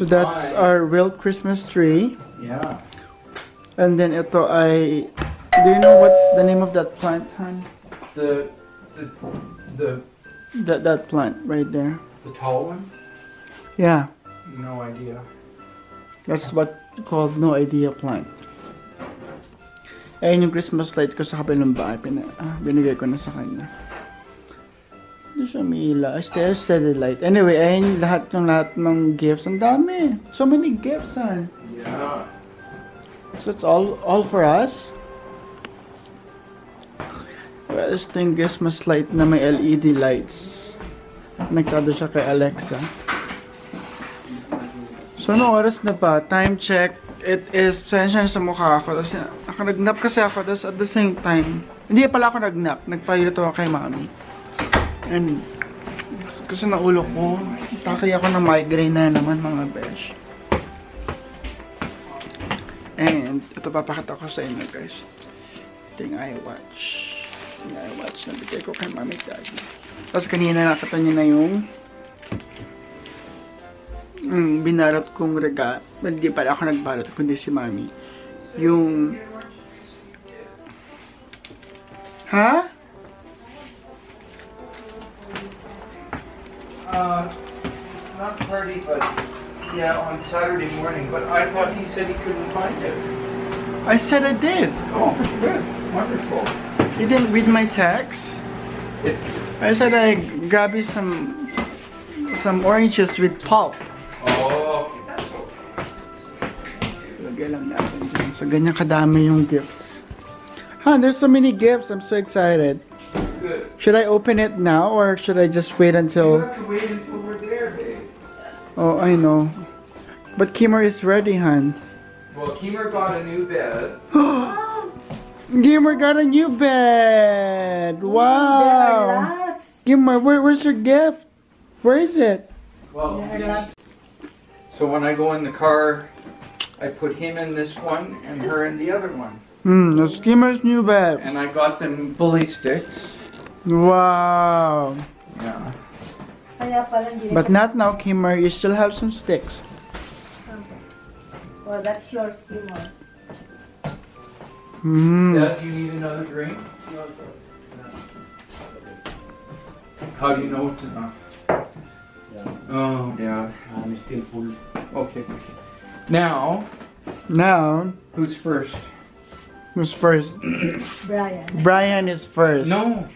So that's our real Christmas tree. Yeah. And then ito ay... Do you know what's the name of that plant, Han? The the the That, that plant right there. the tall one? Yeah. No idea. That's what called no idea plant. Ayun yung Christmas light ko sa kabilang bahay. Pina, ah, binigay ko na sa kanya. Hindi siya umiila. Steady, steady light. Anyway, ayun lahat ng lahat ng gifts. Ang dami. So many gifts, han. Yeah. So it's all all for us. Well, ito yung Christmas light na may LED lights. Konektado siya kay Alexa. So, ano oras na pa? Time check. It is, sensya sa mukha ako. Tapos, ako nagnap kasi ako. Tapos, at the same time, hindi pala ako nagnap. Nagpahilito ako kay mami. And, kasi na ulo ko, takay ako ng migraine na naman mga besh. And, ito papakita ko sa inyo guys. Ito yung iWatch. Yung iWatch na bigay ko kay mami daddy. Tapos kanina nakita niyo na yung mm, binarot kong rega. Hindi pala ako nagbalot, kundi si mami. Yung... Ha? Uh, not party, but yeah, on Saturday morning. But I thought he said he couldn't find it. I said I did. Oh, good, wonderful. You didn't read my text? It, I said I grab you some some oranges with pulp. oh, that's okay. Lagay lang natin dyan. So, ganyan kadami yung gifts. Huh, there's so many gifts. I'm so excited. Good. Should I open it now or should I just wait You until... have to wait until we're there, babe. Oh, I know. But Kimmer is ready, hon. Well, Keemer got a new bed. Kimmer got a new bed! Wow! Lots. Kimmer, where, where's your gift? Where is it? Well, There so when I go in the car, I put him in this one and her in the other one. Hmm, that's Kimmer's new bed. And I got them bully sticks. Wow! Yeah. Kaya pala hindi But not now, Kimmer. You still have some sticks. Well, that's yours, Kimon. Hmm. Dad, do you need another drink? How do you know it's enough? Oh, Dad. I'm still full. Okay. Now, Now, who's first? who's first? Brian. Brian is first. No.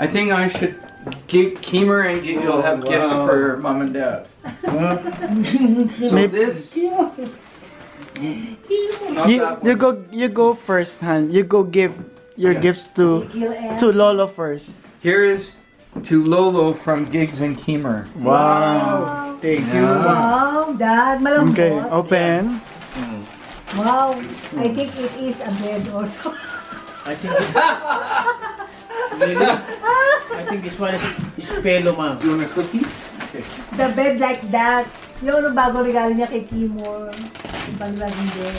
I think I should give Keemer and Giggle have gifts wow. for mom and dad. So Maybe- this, You, you go you go first, Han. You go give your Yeah. gifts to to Lolo first. Here is to Lolo from Gigs and Keemer. Wow. Thank you. Wow, Dad, malambot. Okay, open. Mm. Wow, I think it is a bed also. I think really? I think this one is, is pelo, ma'am. You want a cookie? the bed like that. Yung ano bago regalo niya kay Kimon. Yung panlaging bed.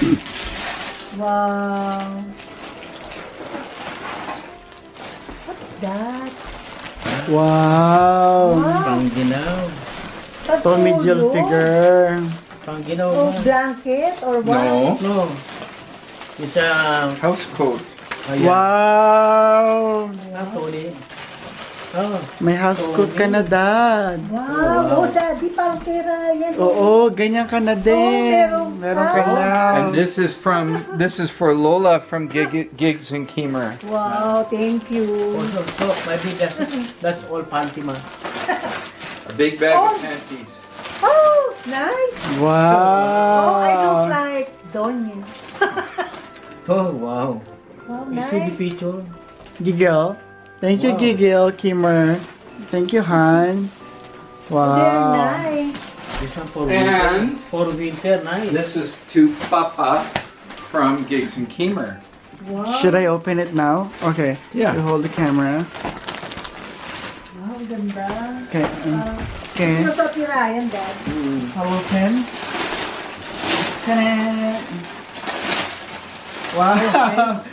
Wow. What's that? Wow. Wow. Pang ginaw. Tommy Jill Patulog? figure. Pang ginaw, Oh, blanket or what? No. No. It's a... House coat. Ayan. Wow. Ah, Tony. Oh. May house coat ka na, Dad. Wow, oh, daddy, parang pera yan. Oo, ganyan ka na din. meron Meron ka. ka na. And this is from this is for Lola from Gig, Gigs and Keemer. Wow, thank you. Also, so, maybe that's, that's all panty, ma'am. A big bag Oh. of panties. Oh, nice. Wow. Oh, I look like Donya. Oh, wow. Wow, You see the nice. picture? Giggle. Thank you, Wow. Giggle, Kimmer. Thank you, Han. Wow. They're nice. This one for And- winter. For winter, nice. This is to Papa from Gigs and Keemer. Wow. Should I open it now? Okay. Yeah. You hold the camera. Wow, ganda. Okay. um, Uh, Okay. Sino sa tirayan, Dad? I'll open. Ta-da! Wow.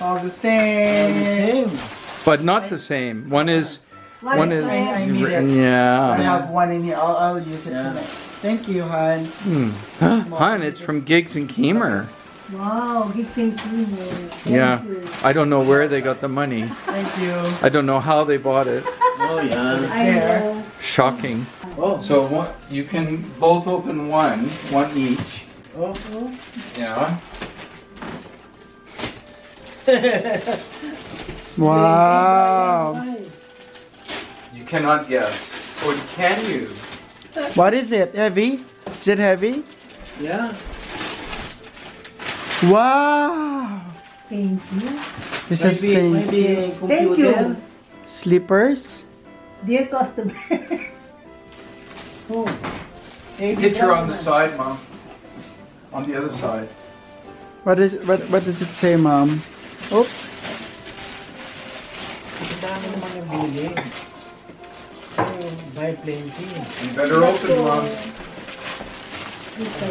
All the same. Same. But not the same. One is One, one is is I- I red. need it. I have one in here. I'll, I'll use it Yeah. tonight. Thank you, Han. Hmm. Hun, it's from Gigs and Keemer. Wow, gigs and Kimo. Thank Yeah. you. I don't know where they got the money. Thank you. I don't know how they bought it. Oh, yeah. I know. Shocking. Oh, So what, you can both open one, one each. oh, oh. Yeah. Wow. You cannot guess. Or can you? What is it? Heavy? Is it heavy? Yeah. Wow. Thank you. This is Maybe, thing. Thank you. Slippers? Dear customer. Oh. Picture on the side, Mom. On the other side. What is what what does it say, Mom? Oops. Ang dami naman yung bili. Oh, buy plenty. You better open, Mom. Ito.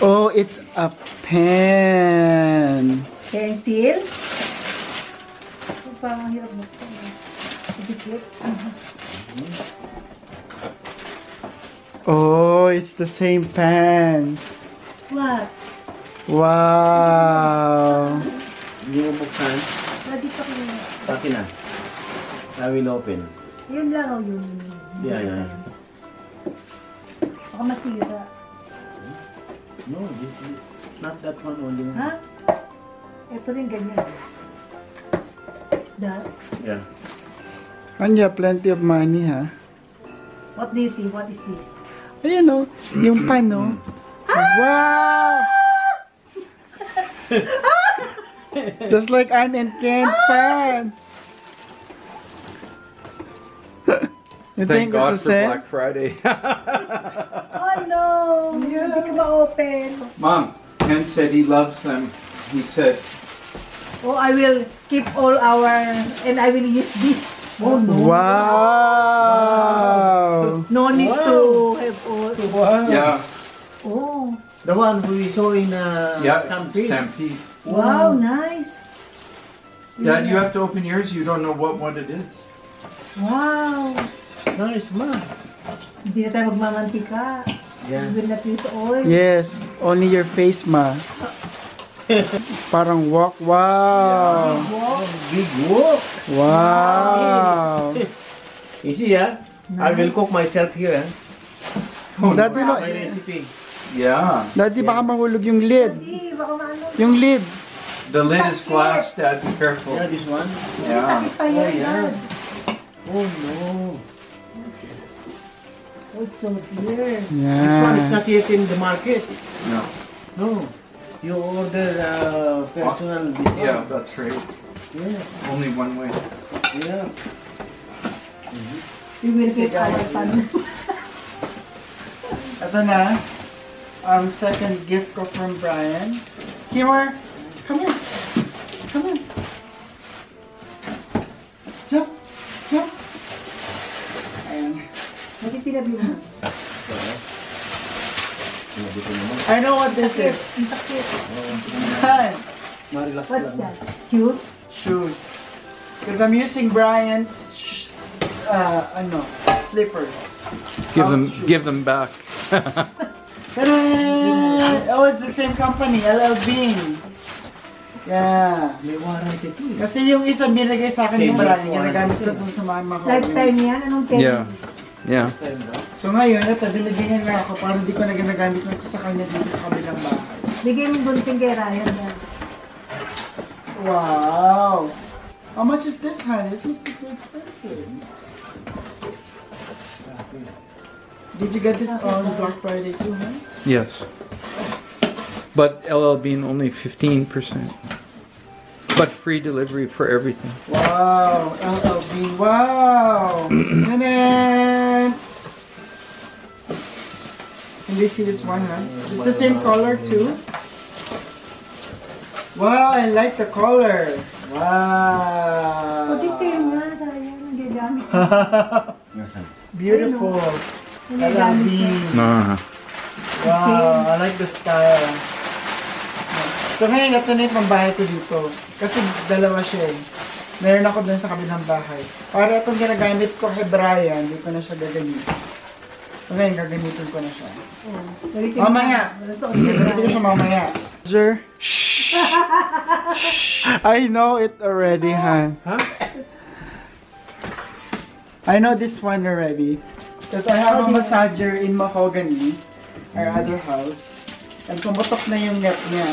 Oh, it's a pen. Pencil. Ito parang hirap mo. Dikit. Oh, it's the same pen. What? Wow. Hindi mo buksan. Pwede pa kayo. Pati na. I will open. Yun lang oh, yun. Yeah, yeah. Baka masira. No, this is not that one only. Ha? Ito rin ganyan. Is that? Yeah. Anya, plenty of money, ha? What do you think? What is this? Ayan, oh. Yung pan, oh. Wow! Just like Anne and Ken's pan. you Thank think God it's for the same? Black Friday. Oh no! Hindi ka ma-open. Mom, Ken said he loves them. He said, Oh, I will keep all our, and I will use this. Oh no. Wow! No need to have all. Wow. yeah, Oh, The one we saw in uh, yeah, Stampede. Stampede. wow, nice. Dad, you have to open yours. You don't know what one it is. Wow. Nice, ma. Hindi na tayo magmamantika. Yeah. We will not use oil. Yes, only your face, ma. Parang walk. Wow! Wow. Big whoop. Wow! You see, ah? I will cook myself here. ah. Oh, Daddy, no. ma- My recipe. Yeah, Daddy, baka mahulog yung lid. Hindi, baka maano. Yung lid. the lid is glass. Dad, be careful. Yeah, this one. Yeah. Oh, yeah. Oh no. Oh, it's so dear. This one is Yeah. not yet in the market. No. No. You order uh, personal this one. Yeah, that's right. Yes. Only one way. Yeah. We will get our pan. Ito na. Ang second gift from Brian. Kimar, come here. Come here. Jump. Jump. Ayan. Bakit tinabi mo? Sinabi. I know what this is. Hi. What's lang. that? Shoes? Shoes. Because I'm using Brian's sh- uh, ano, slippers. Give House them, shoes. give them back. Ta-da! Oh, it's the same company, LL Bean. Yeah. May warranty eh. Kasi yung isa binigay sa akin Brian, that's ginagamit ko dun sa mama ko. Lifetime yan? Anong ten? Yeah. Yeah. So ngayon, ito, binigyan niya ako para hindi ko na ginagamit ko sa kanya dito sa kabilang bahay. Bigay mo gunting kay Ryan yan. Wow! How much is this, honey? This must be too expensive. Did you get this on Black Friday too, huh? Yes. But LL Bean only 15%. But free delivery for everything. Wow! LL Bean, wow! Tanan! Can they see this one, huh? It's the same color too. Wow, I like the color. Wow. The same nga, Ryan. Ang gagamit. Nasaan? Beautiful. Ang LL gagamit ka. Bean. Ah. Wow, I like the style. So ngayon, ito na yung pambahay ko dito. Kasi dalawa siya eh. Meron ako dun sa kabilang bahay. Para itong ginagamit ko kay Brian, dito na siya gagamitin. Okay, gagamitin ko na siya. Oh, Mamaya. Gagamitin ko siya mamaya. Sir? I know it already, Han. Huh? I know this one already. Because I have a massager in Mahogany, our other house. And pumutok na yung net niya.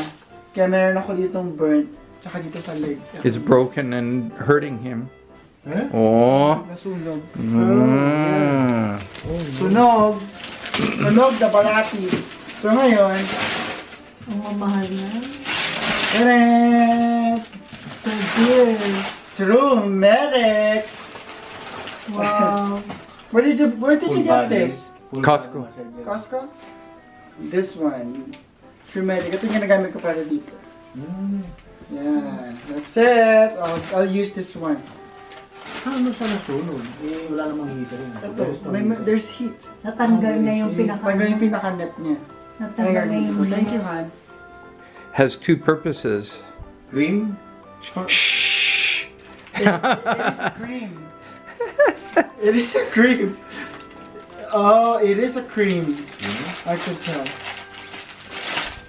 Kaya meron ako ditong burnt. Tsaka dito sa leg. It's broken and hurting him. Huh? Oh. Nasunog. Mm. Sunog. Sunog na balatis. So ngayon, Ang mamahal na. Teret! So dear. True medic! Wow. Where did you where did you get this? Costco. Costco? This one. True medic. Ito yung ginagamit ko para dito. Hmm. Yeah, that's it. I'll, I'll use this one. Saan mo siya nasunog? Eh, wala namang heater yun. Ito, may, may- there's heat. Natanggal na yung pinaka... Tanggal yung pinaka-net niya. Natanggal na yung... Thank you, Han. Has two purposes. Cream? Shh. It is a cream. it is a cream. Oh, it is a cream. I could tell.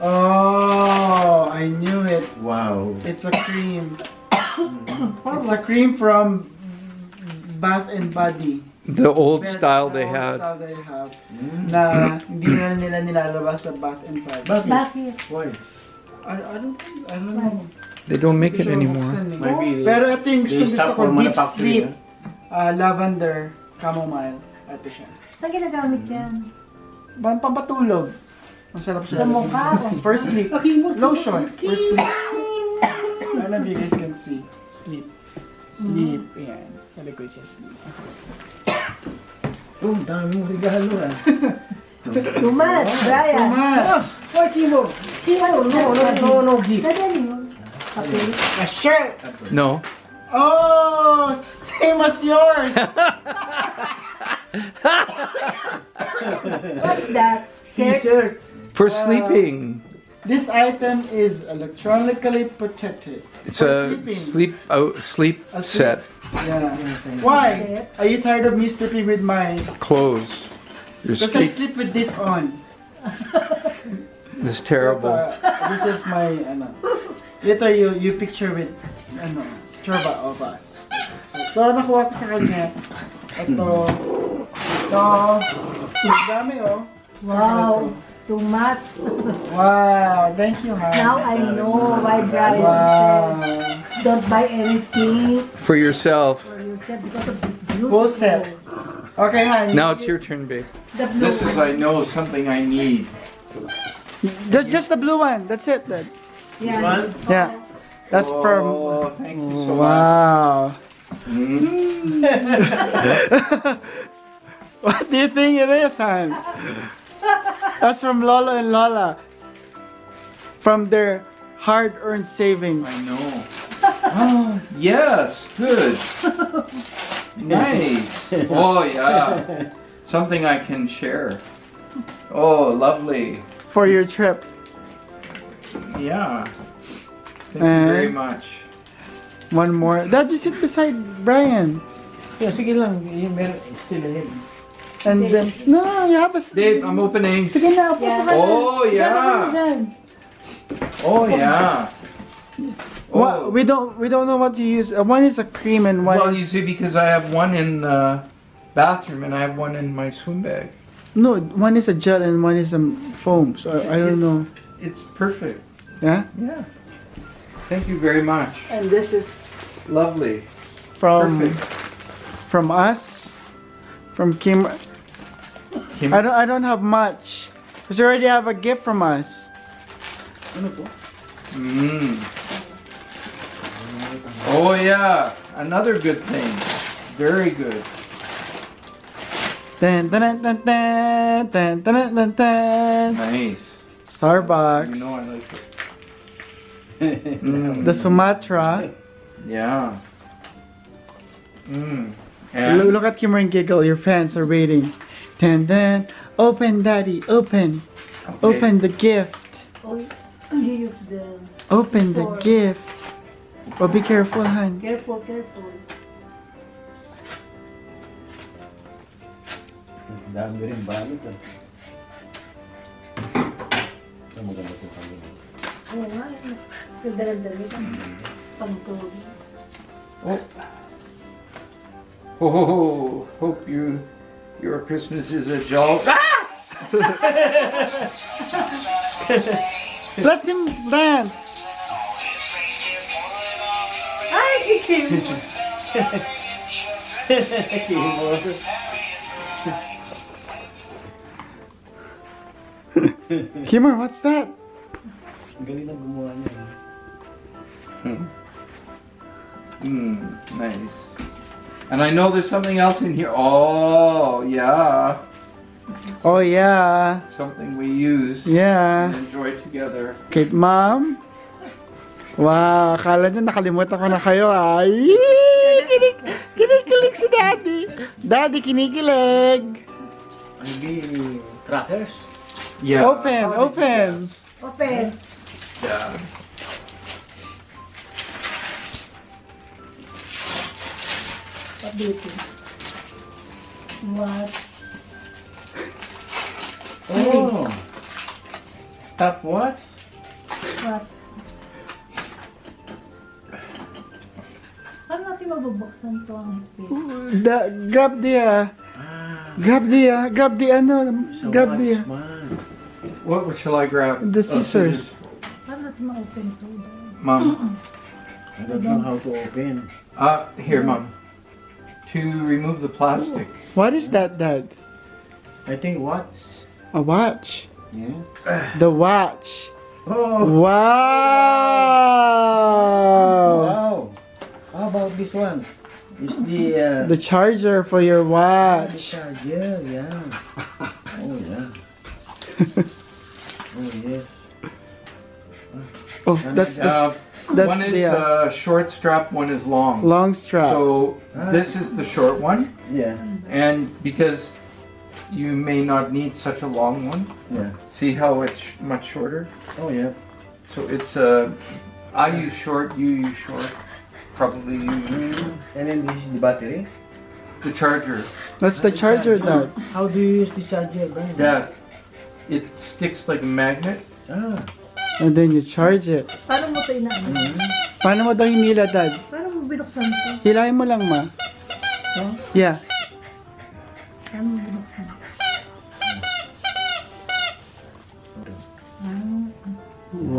Oh, I knew it. Wow. It's a cream. it's a cream from Bath and Body. The old Very style they old had. style they have. Mm. Na hindi na nila nilalabas sa Bath and Body. Bakit? Bakit? Why? I, I don't I don't know. They don't make it anymore. eh. Maybe Pero ito yung gusto, they gusto ko. for Deep manufacturing. Sleep. Uh, lavender chamomile. Ito siya. Saan ginagamit yan? Pam pampatulog. Masarap siya. Sa mukha. For sleep. Lotion. For sleep. I don't know if you guys can see. Sleep. Sleep. Ayan. Sa likod siya sleep. Oh, dami mong regalo ah. Too much, Brian. Tama. Why, Kimo? Kimo, no, no, no, no gift. Dadali mo. A shirt. No. Oh, same as yours. What's that? Shirt? T-shirt. For Wow. sleeping. This item is electronically protected. It's For a sleeping. sleep out sleep A sleep- set. Yeah. Why? Are you tired of me sleeping with my? Clothes. Your Because I sleep sleep with this on. is terrible. So, uh, this is my ano. Later you you picture with ano, Chorba of us. So, ito nakuha ko sa kanya. Ito. Ito. Ang dami oh. Wow. Too much. Wow. Thank you, ha. Now I know why Brian Wow. said, don't buy anything For yourself. for yourself because of this beautiful. Full set. Okay, Han. Now it's your turn, babe. The blue This is. I know, something I need. Just, just the blue one. That's it. Then. Yeah. One? Yeah. That's from. Oh, thank you so much. Wow. Mm. What do you think it is, Han? That's from Lola and Lola. From their hard-earned savings. I know. Oh, yes, good. Nice. Oh, yeah. Something I can share. Oh, lovely. For your trip. Yeah. Thank you very much. One more. Dad, you sit beside Brian. Yeah, sige lang. Still ahead. And then, no, no, you have a s- Dave, I'm opening. Sige na, upo Yeah. ka na. Oh, yeah. Oh, yeah. What, Oh. we don't we don't know what to use. Uh, one is a cream and one Well, you see, because I have one in the bathroom and I have one in my swim bag. no. One is a gel and one is a foam. So I, I don't It's- know. It's perfect. Yeah. Yeah. Thank you very much. And this is lovely. From Perfect. from us, from Kim. Kim? I don't. I don't have much. Cause you already have a gift from us. Mm. Oh yeah, another good thing. Very good. Nice. Starbucks. You know I like it. Mm. The Sumatra. Yeah. Mm. Look, look at Kimmer and giggle. Your fans are waiting. Dun, then, Open, Daddy. Open. okay. Open the gift. Oh, you use the... Open the Sword. gift. Oh, be careful, hon. Careful, careful. Dami rin balot. Maganda po kami. Oo nga. Nagdalag-dalag ka. Pagtulog. Oh. Oh, hope you your Christmas is a jolt. Ah! Let him dance! Ay, si Kim! Kimo. Kimmer, what's that? Ang galing na gumawa niya. eh. Mm, nice. And I know there's something else in here. Oh, yeah. Oh yeah. Something we use Yeah. and enjoy together. Kate Mom? Wow, akala niya nakalimutan ko na kayo ay. Kinig, kinikilig si Daddy. Daddy, kinikilig. Hindi crackers. Yeah. Open, open. Open. Yeah. What do you think? What? Oh! Stopwatch? What? Paano natin mabubuksan to ang higpit? Da, grab the, uh, Ah, grab the, uh, grab the, ano, so grab the, uh. What, what shall I grab? the Oh, scissors. Paano natin ma-open to? Mom. I don't know how to open. Uh, here, Mom. To remove the plastic. What is that, Dad? I think watch. A watch. Yeah. The watch. Oh! Wow! Wow! How about this one? Is the uh, The charger for your the watch. charger? Yeah. Oh yeah. Oh yes. Oh, that's the Uh, that's one is the uh, uh, short strap, one is long. long strap. So this is the short one, Yeah. and because you may not need such a long one, Yeah. see how it's sh- much shorter. Oh yeah. So it's uh, I use short, you use short, probably you use short. And then this is the battery. the charger. That's the charger, Dad. How do you use the charger, Brian? That it sticks like a magnet. Ah. And then you charge it. Paano mo ito inaano? Mm. Paano mo daw hinila, Dad? Paano mo binuksan to? Hilahin mo lang, ma. No? Yeah. Paano mo binuksan?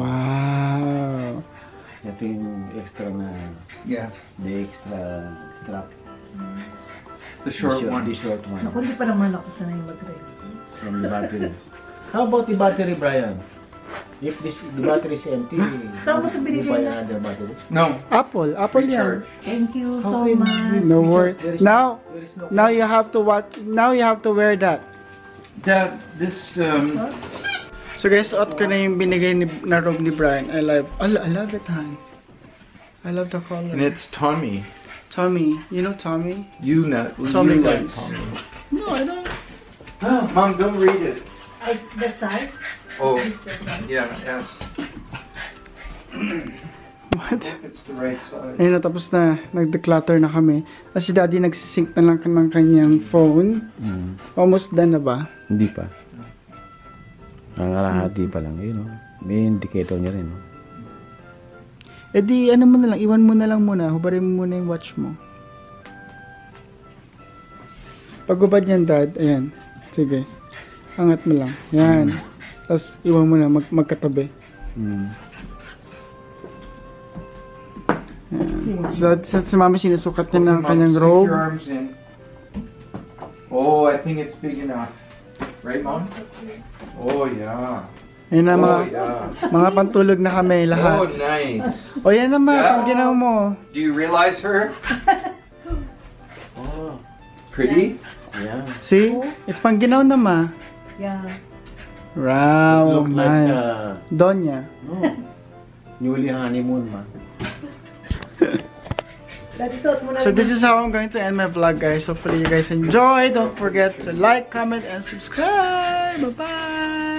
Wow. Ito yung extra na, Yeah, the extra strap. the short the one. The short one. Naku, hindi pa naman ako sanay mag-ready. From the battery. How about the battery, Brian? If this the battery is empty, Saan mo ito you binili buy na? another battery? No, Apple. Apple yan. recharge. Thank you so How can much. No Because worries. there is Now, there is no now you have to watch. Now you have to wear that. That this um. So guys, suot ko na yung binigay ni, na robe ni Brian. I love, I, lo- I love it, hon. I love the color. And it's Tommy. Tommy, you know Tommy? You not Tommy you like guns. Tommy. No, I don't. Mom, don't read it. Ay, the size? Oh, yeah, yes. What? It's the right size. Ayun na, tapos na. Nag-declutter na kami. Kasi si daddy nagsisync na lang ng kanyang phone. Mm, Almost done na ba? hindi pa. Nangalahati pa lang, yun know. May indicator niya rin, no? E di, ano mo na lang, iwan mo na lang muna. Hubarin mo muna yung watch mo. Pagubad niyan, dad. Ayan. Sige. Angat mo lang. Yan. Tapos, iwan mo na, mag magkatabi. Mm. So, sa, si mama sinusukat niya ng kanyang stick robe. your arms in. Oh, I think it's big enough. Right, Mom? Oh, yeah. Ayun na, Oh, mga, yeah. mga pantulog na kami, Oh, lahat. nice. O, yan naman, Yeah. pag ginaw mo. Do you realize her? Oh, Pretty? yeah. See? It's pang ginaw na, ma. Yeah. Wow, Look like nice. uh, Donya. no. Newly honeymoon, na So this is how I'm going to end my vlog guys. Hopefully you guys enjoy. Don't forget to like, comment, and subscribe. Bye-bye.